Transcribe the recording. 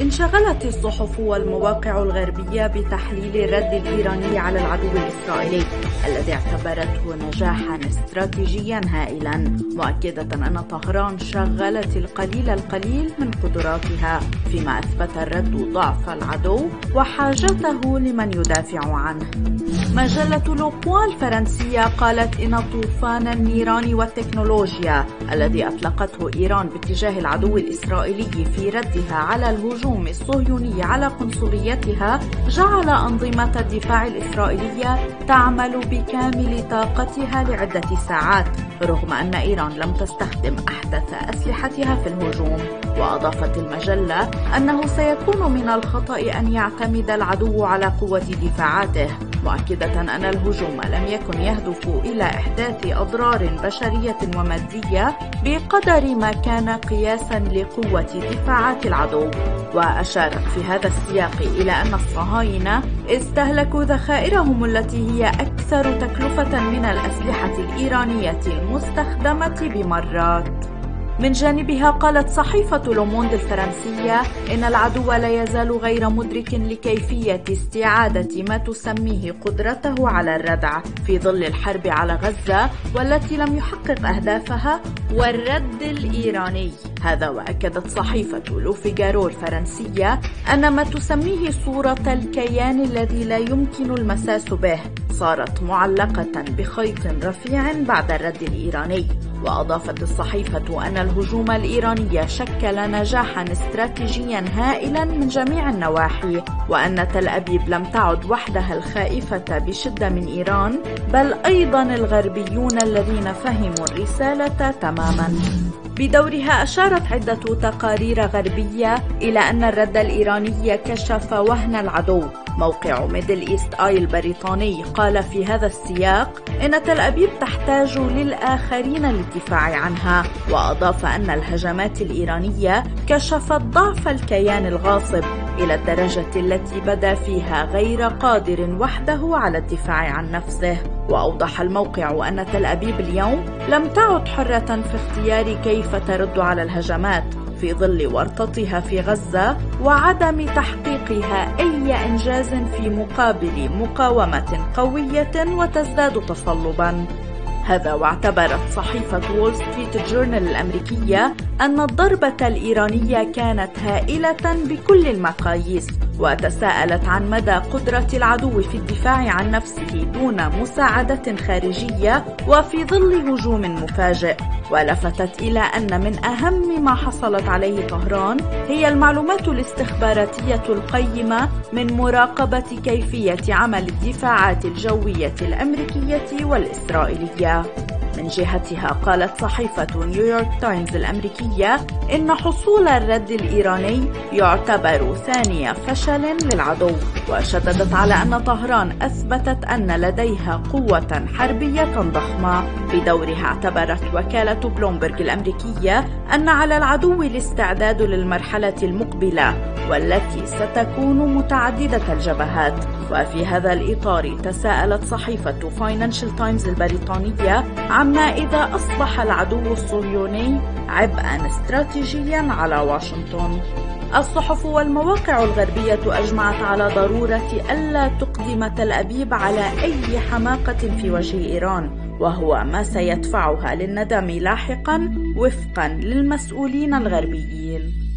انشغلت الصحف والمواقع الغربية بتحليل الرد الإيراني على العدو الإسرائيلي الذي اعتبرته نجاحا استراتيجيا هائلا مؤكدة أن طهران شغلت القليل القليل من قدراتها فيما أثبت الرد ضعف العدو وحاجته لمن يدافع عنه. مجلة لوبوا الفرنسية قالت إن طوفان النيران والتكنولوجيا الذي أطلقته إيران باتجاه العدو الإسرائيلي في ردها على الهجوم الصهيوني على قنصليتها جعل أنظمة الدفاع الإسرائيلية تعمل بكامل طاقتها لعدة ساعات رغم أن إيران لم تستخدم أحدث أسلحتها في الهجوم وأضافت المجلة أنه سيكون من الخطأ أن يعتمد العدو على قوة دفاعاته. مؤكدة أن الهجوم لم يكن يهدف إلى إحداث أضرار بشرية ومادية بقدر ما كان قياسا لقوة دفاعات العدو. وأشارت في هذا السياق إلى أن الصهاينة استهلكوا ذخائرهم التي هي أكثر تكلفة من الأسلحة الإيرانية المستخدمة بمرات. من جانبها قالت صحيفة لوموند الفرنسية إن العدو لا يزال غير مدرك لكيفية استعادة ما تسميه قدرته على الردع في ظل الحرب على غزة والتي لم يحقق أهدافها والرد الإيراني. هذا وأكدت صحيفة لوفيغارو الفرنسية أن ما تسميه صورة الكيان الذي لا يمكن المساس به صارت معلقة بخيط رفيع بعد الرد الإيراني. وأضافت الصحيفة أن الهجوم الإيراني شكل نجاحا استراتيجيا هائلا من جميع النواحي وأن تل أبيب لم تعد وحدها الخائفة بشدة من إيران بل أيضا الغربيون الذين فهموا الرسالة تماما. بدورها أشارت عدة تقارير غربية إلى أن الرد الإيراني كشف وهن العدو. موقع ميدل إيست آي البريطاني قال في هذا السياق إن تل أبيب تحتاج للآخرين للدفاع عنها وأضاف أن الهجمات الإيرانية كشفت ضعف الكيان الغاصب. إلى الدرجة التي بدا فيها غير قادر وحده على الدفاع عن نفسه. وأوضح الموقع أن تل أبيب اليوم لم تعد حرة في اختيار كيف ترد على الهجمات في ظل ورطتها في غزة وعدم تحقيقها أي إنجاز في مقابل مقاومة قوية وتزداد تصلبا. هذا واعتبرت صحيفة وول ستريت جورنال الأمريكية أن الضربة الإيرانية كانت هائلة بكل المقاييس وتساءلت عن مدى قدرة العدو في الدفاع عن نفسه دون مساعدة خارجية وفي ظل هجوم مفاجئ. ولفتت إلى أن من أهم ما حصلت عليه طهران هي المعلومات الاستخباراتية القيمة من مراقبة كيفية عمل الدفاعات الجوية الأمريكية والإسرائيلية. من جهتها قالت صحيفة نيويورك تايمز الأمريكية إن حصول الرد الإيراني يعتبر ثاني فشل للعدو. وشددت على أن طهران أثبتت أن لديها قوة حربية ضخمة. بدورها اعتبرت وكالة بلومبرج الأمريكية أن على العدو الاستعداد للمرحلة المقبلة والتي ستكون متعددة الجبهات. وفي هذا الإطار تساءلت صحيفة فاينانشال تايمز البريطانية عما إذا أصبح العدو الصهيوني عبئا استراتيجيا على واشنطن. الصحف والمواقع الغربية أجمعت على ضرورة ألا تقدم تل أبيب على أي حماقة في وجه إيران وهو ما سيدفعها للندم لاحقا وفقا للمسؤولين الغربيين.